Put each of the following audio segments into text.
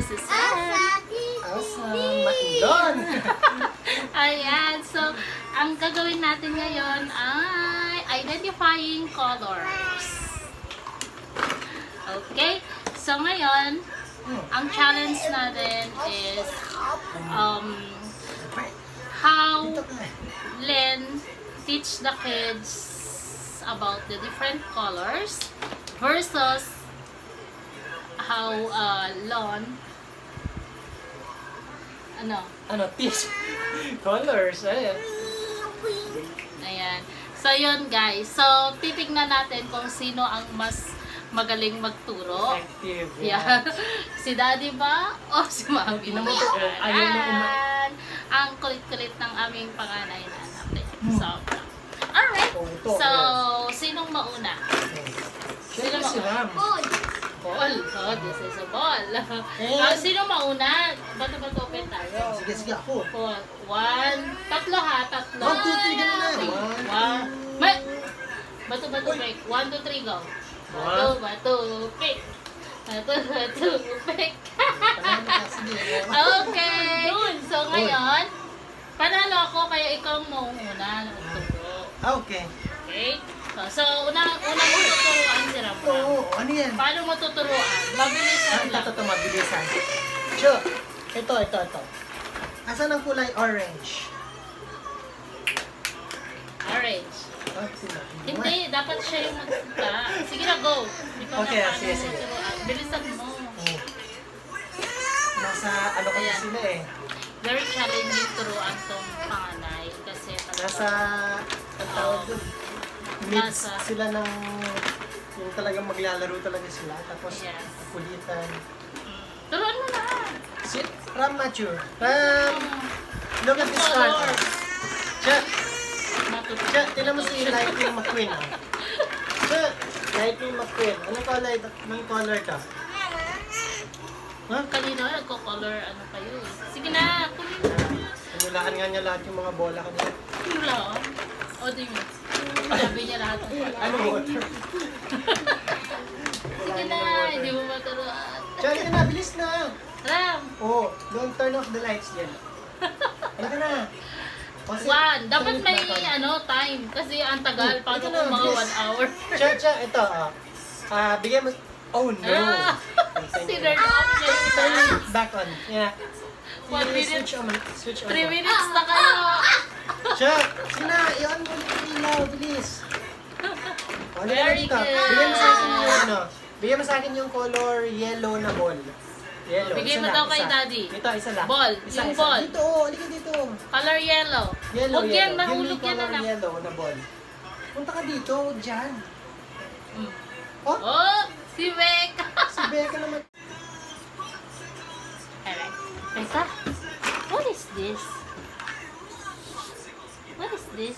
This is Sam. Awesome! Ayan. So, ang gagawin natin ngayon ay identifying colors. Okay? So, ngayon, ang challenge natin is um, how Len teach the kids about the different colors versus how uh, Lon ano ano, teach colors. Ayan. Ayan. So, yun guys. So, titignan natin kung sino ang mas magaling magturo. Effective. Yeah. si daddy ba? O si mami? Mo to, oh. Ayaw na uma- Ayan. Ang kulit-kulit ng aming panganay na anak. Hmm. So, alright. Oh, So, sinong mauna? Sino si Ram? Ball. Oh, this is a ball. Eh. Ah, sino mauna? Bato-bato open tayo. Sige, sige ako. Four. One. Tatlo ha, tatlo. One, two, three, ganun na. One, One. May. Bato, bato, pick. One, two, three, go. Bato, bato, pick. Bato, bato, pick. Okay. So, ngayon, panalo ako, kaya ikaw. Magturo. Ah, okay. Okay? So, so una, una mo tuturuan si Ramon. Oo, ano yan? Paano mo tuturuan? Mabilis Ah, lang. ito, ito, mabilisan. Sure. Ito, ito, ito. Asan ang kulay orange? Orange. Sila. Hindi, dapat siya yung magsalita. Sige na, go. Ikaw Okay, na, sige, sige. Bilisan mo. Oh. Nasa ano kasi sila eh. Very challenging turuan tong panganay kasi talaga. Nasa, ang tawag doon, midst Nasa- sila ng, yung talagang maglalaro talaga sila. Tapos, Yes. kulitan. Turuan mo na. Si Ram Mature. Ram, look at this card. Colors. Siya, Matutunan. siya, tinan mo si Lightning McQueen. ah. Siya, Lightning McQueen. Anong color, anong color ka? Ha? Kanina nagko-color ano kayo eh. Sige na, kunin mo. Pinulaan nga niya lahat yung mga bola kanina. Wala. O, di mo. Sabi niya lahat. Ano water? Sige na, hindi mo maturuan. Halika na, bilis na. Ram, Oh, don't turn off the lights dyan. Halika na. Kasi, one. Dapat may ano time. Kasi ang tagal. Oh, Paano ito kung mga one hour? Siya, siya, ito ah. Ah, bigyan mo. Oh no. Ah, Sinurn off niya. Turn back on. Yeah. One minute. Switch on. Switch on. Three minutes na kayo. Siya, sina, i-on mo yung ilaw, bilis. O, Very dito. good. Bigyan mo sa akin yung ano. Bigyan mo sa akin yung color yellow na ball. Yellow. Bigay isa mo lang, daw kay isa. Daddy. Dito, isa lang. Ball, Isa, yung isa. ball. Dito, oh, halika dito. Color yellow. Yellow, Huwag yan, yellow. mahulog Give me yan color anak. yellow na ball. Punta ka dito, dyan. Mm. Oh, Oh, si Becca. si Becca naman. Alright. Becca, what is this? What is this?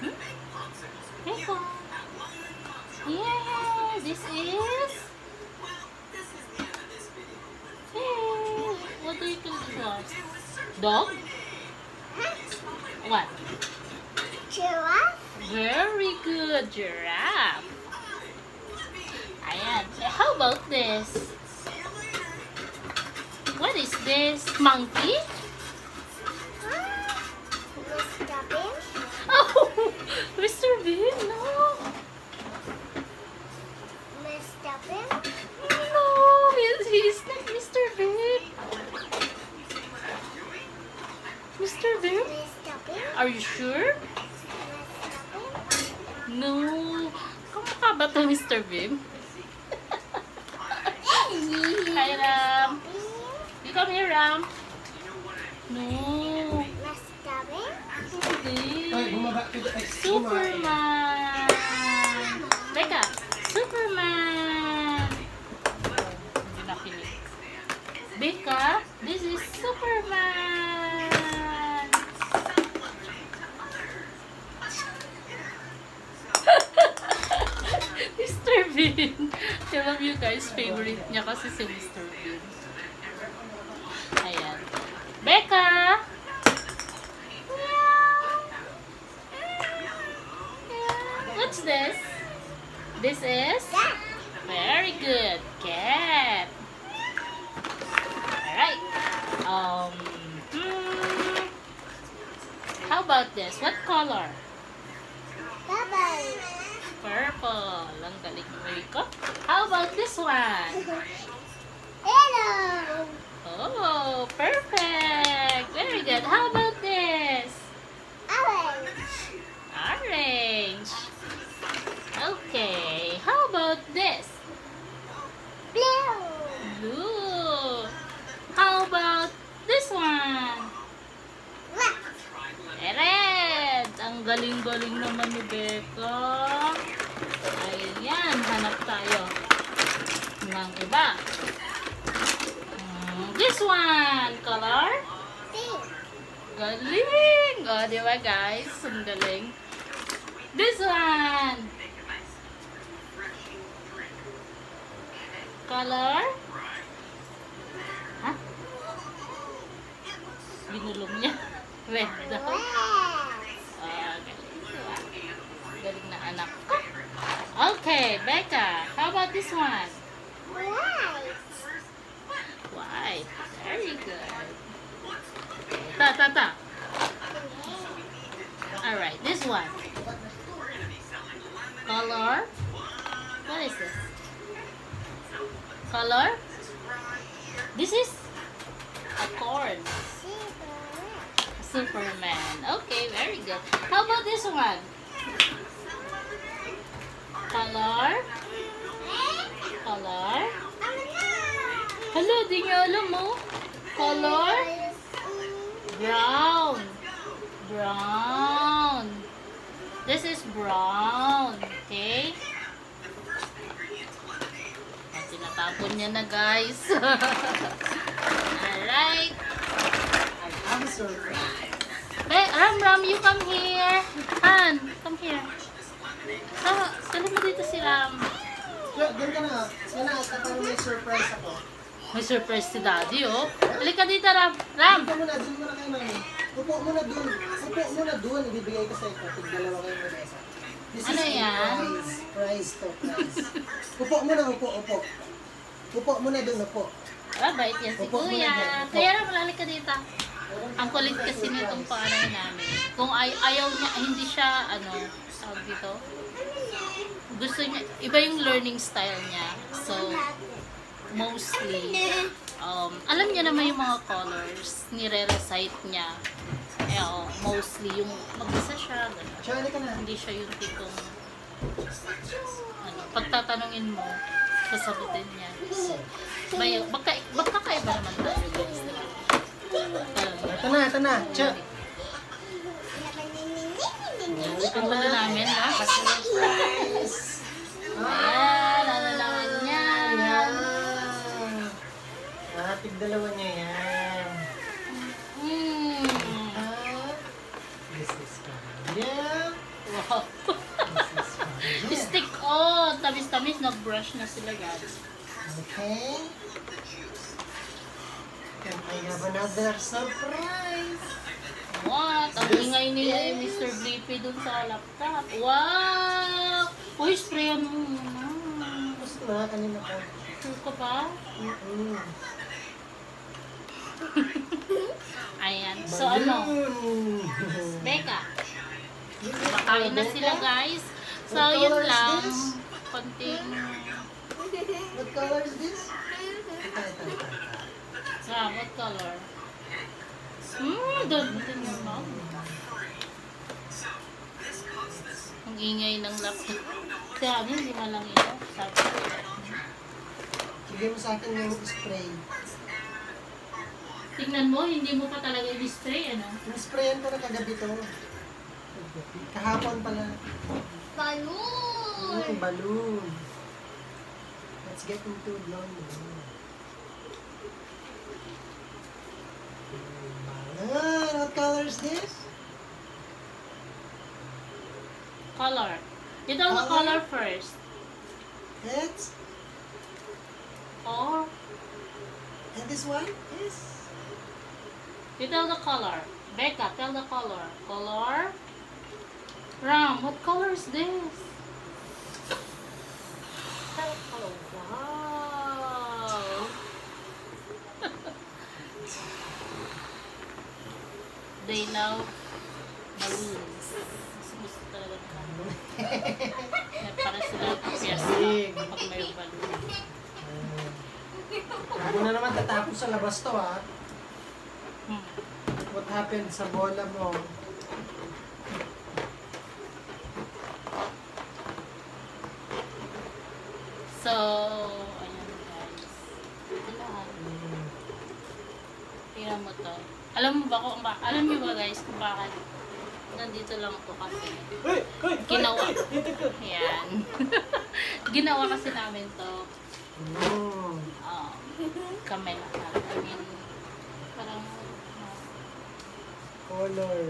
Hmm? Becca. Yeah, this is... Hey, what do you call this one? Dog? What? Giraffe? Very good, giraffe. Ayan. How about this? What is this? Monkey? Mr. Bean, no. Mr. Bean? No, he- he's not Mr. Bean. Mr. Bean? Mr. Bean? Are you sure? No. Kamukha ba to Mr. Bean? Hi, Ram. You come here, Ram. No. Superman! Teka, Superman! Hindi nakinig. Beka, this is Superman! Mr. Bean! I love you guys. Favorite niya kasi si Mr. Bean. Ayan. Becca! What's this? This is? Very good. Cat. About this? What color? Bubble. Purple. Ang galing mo ko. How about this one? Yellow. Oh, perfect. Very good. How about this? Orange. Orange. Okay. How about this? Blue. Blue. How about this one? Red. Red. Ang galing-galing naman ni Becca. Ayan, hanap tayo ng iba. Hmm, This one, color? Pink. Galing! O, di ba guys? Ang galing. This one! Color? Ha? Binulong niya. Red. Red. Okay, Becca. How about this one? White. White. Very good. Ta, ta, ta. Alright, this one. Color. What is this? Color? This is a corn. Superman. Okay, very good. How about this one? Color? Color? Hello, di niyo alam mo. Color? Brown. Brown. This is brown. Okay? At tinatapon niya na, guys. Alright. I'm surprised. Hey, Ram Ram, you come here. Han, come here. Ah, dali mo dito si Ram. Kaya, doon ka na. Sana, kapag may surprise ako. May surprise si Daddy, oh. Halika dito, Ram. Ram! Upo muna, doon muna kayo, mami. Upo muna doon. Upo muna doon. Ibibigay ko sa ito. Tig dalawa kayo muna isa. This Ano is yan? prize. Prize to, prize. upo muna, upo, upo. Upo muna doon, upo. Ah, bait yan si Upo Kuya. Kuya Ram, halika dito. Ang kulit kasi nitong paano namin. Kung ay ayaw niya, hindi siya, ano, tawag dito. Gusto niya, iba yung learning style niya. So, mostly, um, alam niya naman yung mga colors, nire-recite niya. Eh, oh, mostly, yung mag-isa siya, na. Hindi siya yung tipong, ano, pagtatanungin mo, sasagutin niya. May, baka, baka kaiba naman tayo, guys. diba? Uh, Ito na, ito na. Ang ganda namin, no? Surprise! Ayan, ano naman yan? Yan. Ah, tig dalawa niya yan. Hmm. Ah, this is Kaya. Wow. This is Kaya. Stick on. Tamis-tamis, nag-brush na sila, guys. Okay. And I have another surprise. What? Ang ingay ni Mr. Blippi dun sa laptop. Wow! Uy, sprayan mo muna. Gusto na, kanina pa. Sure ka pa? Mm-mm. Ayan. So, ano? Becca. Makain na sila, guys. So, yun lang. Konting... What color is this? Ah, what color? Hmm, doon din naman. Ang ingay ng laptop. Kaya ano, hindi man lang ito. Sabi ko. Sige mo sa akin yung spray. Tingnan mo, hindi mo pa talaga i-display, ano? In-sprayan ko na kagabi to. Kahapon pala. Balloon. Mm, balloon. Let's get into the balloon. Balloon. What color is this? Color. You tell the Color? color first. It's Or, and this one is you tell the color. Becca, tell the color. Color. Ram, what color is this? Oh, wow. they know the para sila piyesta Big. pag may balloon. Bago na naman tatapos sa labas to ha. Hmm. What happened sa bola mo? So, ayan guys. Ito. Hmm. Tingnan mo to. Alam mo ba kung ba, alam niyo ba guys kung bakit nandito lang to kasi. Ginawa. Ko! Ayan. Ginawa kasi namin to um, kami lahat. I mean, parang Color.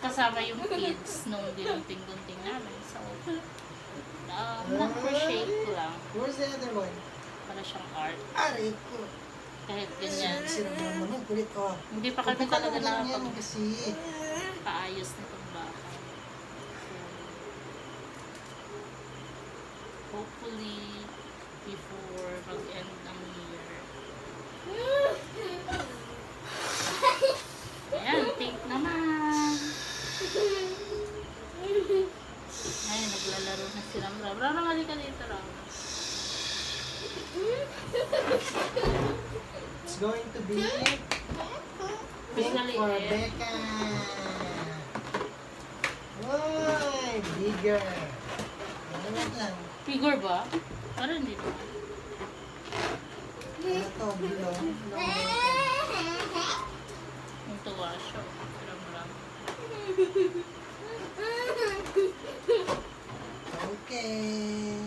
kasama yung kids nung dinunting-dunting namin. So, uh, na-appreciate ko lang Where's the other one? para siyang art. Aray ko. Kahit ganyan. Sinabang naman. Kulit oh. Hindi pa kami talaga nakapag kasi. Paayos nitong bahay. So, hopefully, before mag-end ng year. Ayan, pink naman. Ayun, naglalaro na si Ram Ram. Ram Ram, halika dito, Ram. It's going to be pink for. Becca. Uy, lang? Figure ba? Parang hindi ba? Ano to, bilo? Yung tuwa siya. Ram. Okay.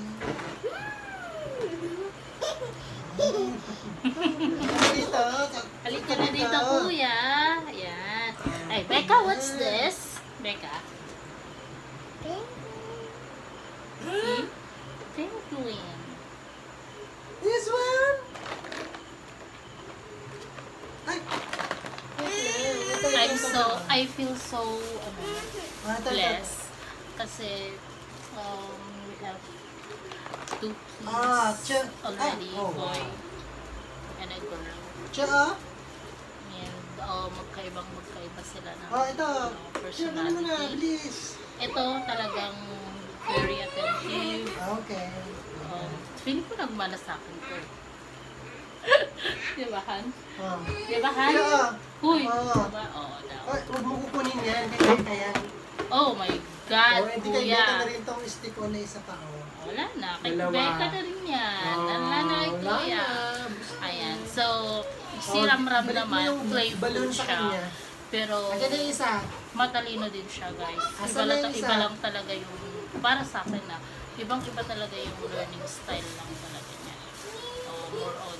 dito. Halika na dito, kuya. Ayan. Ay, Becca, what's this? Becca. See? Penguin. This one? Ay! I'm so. I feel so, ano, Ah, blessed. Kasi, um, we have two kids Ah, already, Ah, oh, boy and a girl. Siya, ah. And, oh, magkaibang magkaiba sila ng Oh, ito. ano, Siya, ano na, personality. Ito talagang very attentive. Ah, Okay. Um, feeling ko nagmana sa akin to. Di ba, Han? Oh. Di ba, Han? Ah. Huy! Oo. Diba? Oo, daw. Ay, huwag mo kukunin yan. Kaya kaya. Oh my God, Oh, hindi kayo kuya. na rin tong stick on na isa pa. Oh. Wala na. Kay. Becca na rin yan. Oh, Wala na kay wala kuya. na. Ayan. So, si Oh, Ramram naman, playful balloon sa siya. Pero, Ayan na yung isa. matalino din siya, guys. Iba, Asan na lang, yung isa? iba lang talaga yung, para sa akin na, ibang iba talaga yung learning style lang talaga niya. Uh, more on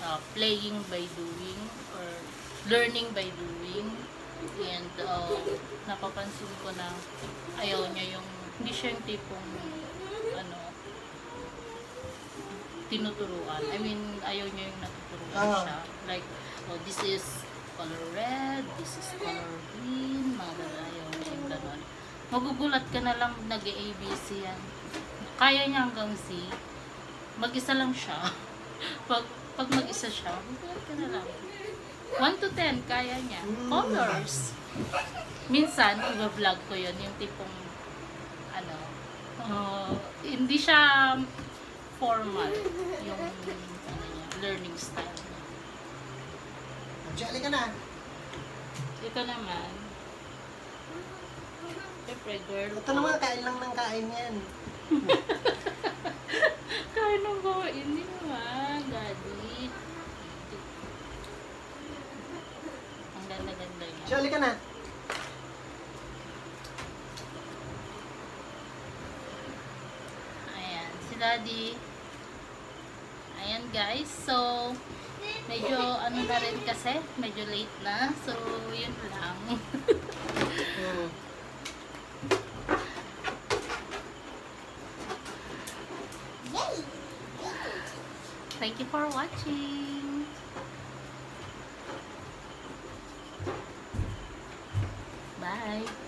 uh, playing by doing or learning by doing. And uh, napapansin ko na ayaw niya yung, hindi siya yung tipong, ano, tinuturuan. I mean, ayaw niya yung natuturuan Ah. siya. Like, oh, this is color red, this is color green, mga ganun. Yung. Magugulat ka na lang nag-ABC yan. Kaya niya hanggang C. Mag-isa lang siya. pag, pag mag-isa siya, magugulat ka na lang. 1 to 10, kaya niya. Colors. Minsan, i-vlog ko yun, yung tipong, ano, uh, hindi siya formal yung ano learning style Diyan, ka na. Ito naman, syempre girl. Ito naman, kain lang ng kain yan. Kaya nung gawain hindi naman, daddy. Ang ganda-ganda niya. Diyan, ka na. Ayan, si daddy. Ayan guys, so medyo ano na rin kasi, medyo late na. So, yun lang. Hmm. Thank you for watching. Bye.